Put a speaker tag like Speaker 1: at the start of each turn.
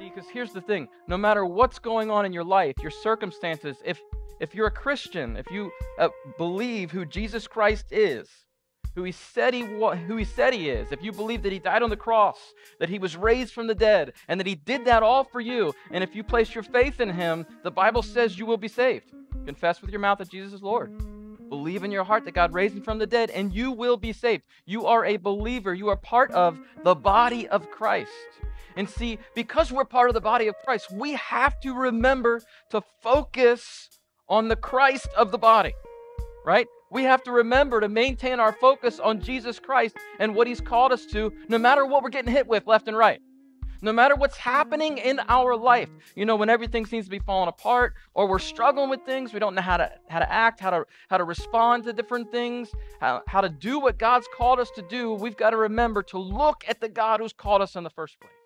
Speaker 1: See, because here's the thing no matter what's going on in your life, your circumstances, if if you're a Christian, if you uh, believe who Jesus Christ is, who he said he wa- who he said he is, if you believe that he died on the cross, that he was raised from the dead, and that he did that all for you, and if you place your faith in him, the Bible says you will be saved. Confess with your mouth that Jesus is Lord. Believe in your heart that God raised him from the dead, and you will be saved. You are a believer. You are part of the body of Christ. And see, because we're part of the body of Christ, we have to remember to focus on the Christ of the body, right? We have to remember to maintain our focus on Jesus Christ and what he's called us to, no matter what we're getting hit with left and right. No matter what's happening in our life, you know, when everything seems to be falling apart or we're struggling with things, we don't know how to how to act, how to how to respond to different things, how, how to do what God's called us to do, we've got to remember to look at the God who's called us in the first place.